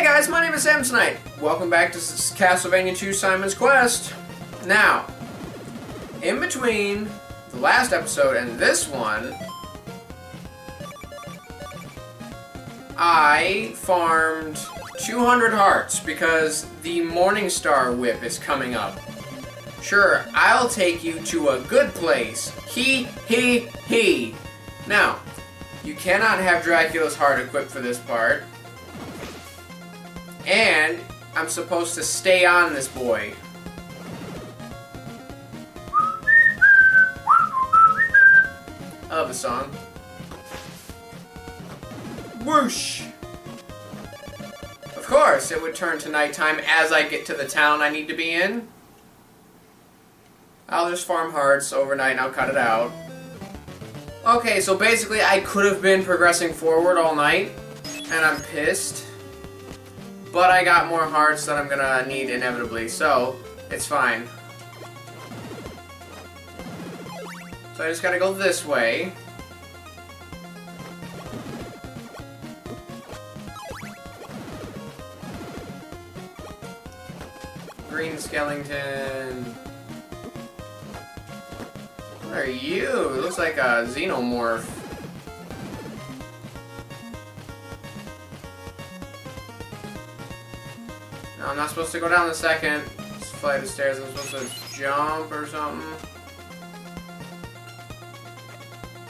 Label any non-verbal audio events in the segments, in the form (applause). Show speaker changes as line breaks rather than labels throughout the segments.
Hey guys, my name is Samsonite. Welcome back to Castlevania 2 Simon's Quest. Now, in between the last episode and this one, I farmed 200 hearts because the Morningstar whip is coming up. Sure, I'll take you to a good place. He, he, he. Now, you cannot have Dracula's heart equipped for this part. And I'm supposed to stay on this boy. Love the song. Whoosh! Of course, it would turn to nighttime as I get to the town I need to be in. I'll just farm hearts overnight and I'll cut it out. Okay, so basically I could have been progressing forward all night, and I'm pissed. But I got more hearts that I'm gonna need inevitably, so it's fine. So I just gotta go this way. Green skeleton. What are you? It looks like a xenomorph. I'm not supposed to go down the second flight of stairs. I'm supposed to jump or something.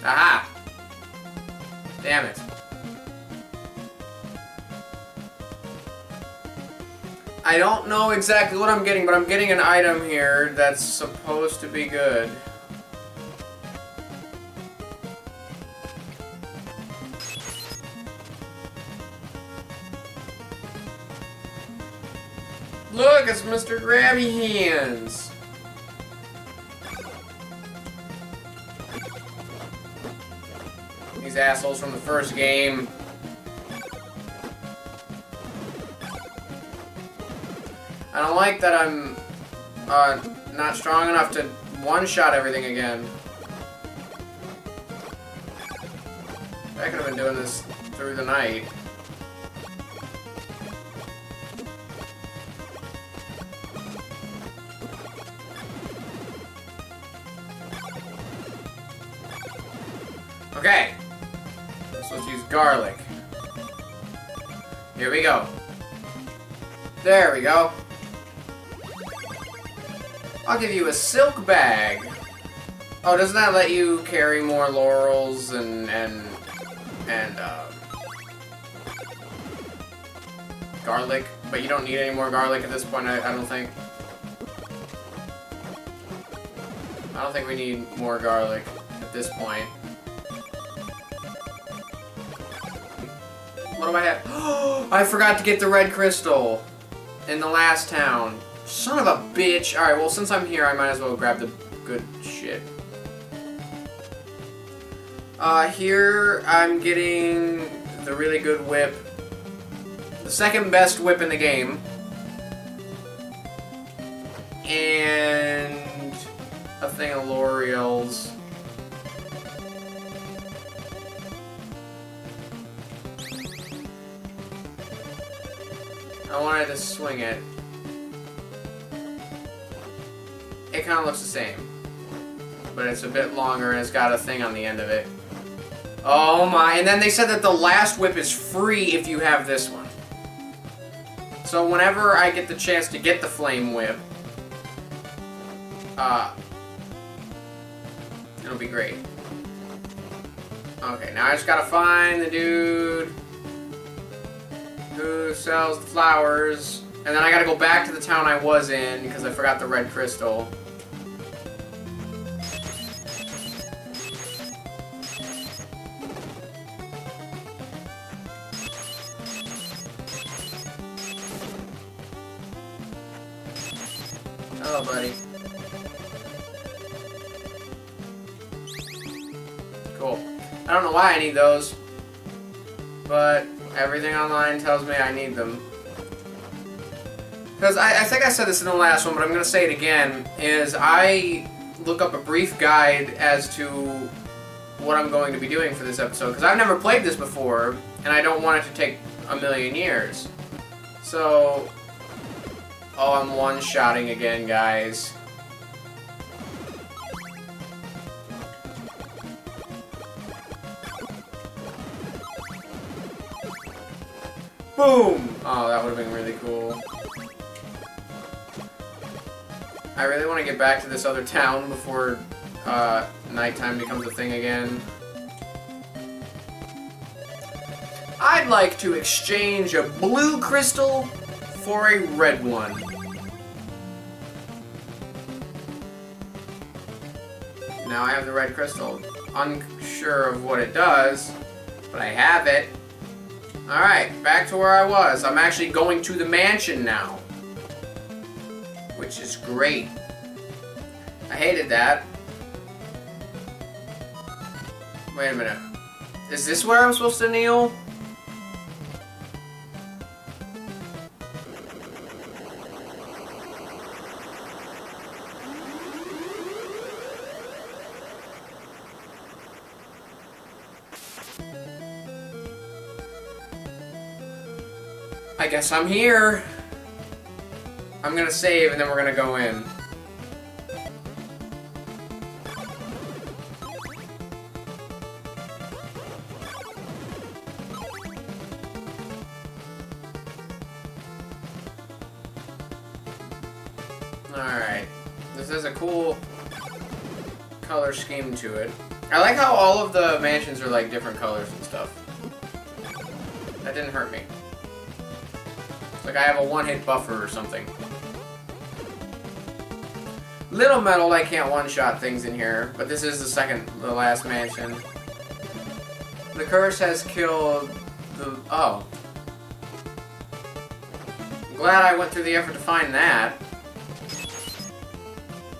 Aha! Damn it. I don't know exactly what I'm getting, but I'm getting an item here that's supposed to be good. Look, it's Mr. Grabby Hands. These assholes from the first game. I don't like that I'm uh, not strong enough to one-shot everything again. I could have been doing this through the night. So let's use garlic. Here we go. There we go. I'll give you a silk bag. Oh, doesn't that let you carry more laurels and and and uh, garlic? But you don't need any more garlic at this point. I, I don't think. I don't think we need more garlic at this point. What do I have? (gasps) I forgot to get the red crystal in the last town. Son of a bitch. Alright, well, since I'm here, I might as well grab the good shit. Uh, here, I'm getting the really good whip. The second best whip in the game. And a thing of laurels. I wanted to swing it. It kind of looks the same. But it's a bit longer and it's got a thing on the end of it. Oh my, and then they said that the last whip is free if you have this one. So whenever I get the chance to get the flame whip, uh, it'll be great. Okay, now I just gotta find the dude who sells the flowers. And then I gotta go back to the town I was in because I forgot the red crystal. Hello, buddy. Cool. I don't know why I need those, but everything online tells me I need them. Because I, I think I said this in the last one, but I'm going to say it again, is I look up a brief guide as to what I'm going to be doing for this episode, because I've never played this before, and I don't want it to take a million years. So, oh, I'm one-shotting again, guys. Boom! Oh, that would have been really cool. I really want to get back to this other town before uh, nighttime becomes a thing again. I'd like to exchange a blue crystal for a red one. Now I have the red crystal. Unsure of what it does, but I have it. Alright, back to where I was. I'm actually going to the mansion now. Which is great. I hated that. Wait a minute. Is this where I'm supposed to kneel? I guess I'm here. I'm gonna save and then we're gonna go in. Alright. This has a cool color scheme to it. I like how all of the mansions are like different colors and stuff. That didn't hurt me. Like I have a one-hit buffer or something. Little Metal, I can't one-shot things in here, but this is the second, the last mansion. The curse has killed the... oh. Glad I went through the effort to find that.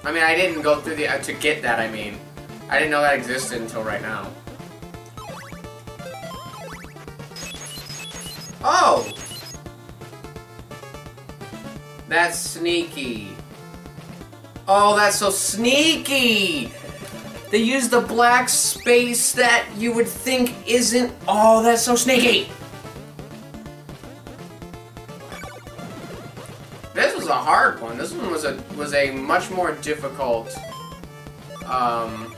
I mean, I didn't go through the... Uh, to get that, I mean. I didn't know that existed until right now. Oh! That's sneaky. Oh, that's so sneaky! They use the black space that you would think isn't... Oh, that's so sneaky! This was a hard one. This one was a was a much more difficult um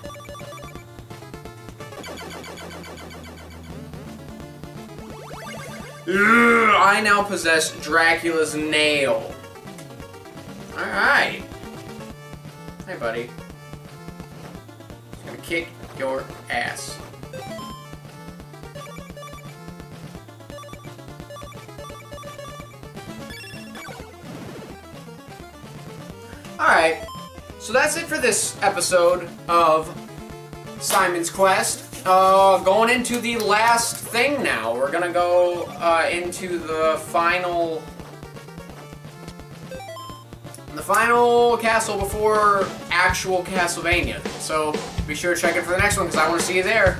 Ugh, I now possess Dracula's nail. Alright. Hey, buddy. Just gonna kick your ass. Alright. So that's it for this episode of Simon's Quest. Uh, going into the last thing now. We're gonna go uh, into the final the final castle before actual Castlevania. So be sure to check it for the next one because I want to see you there.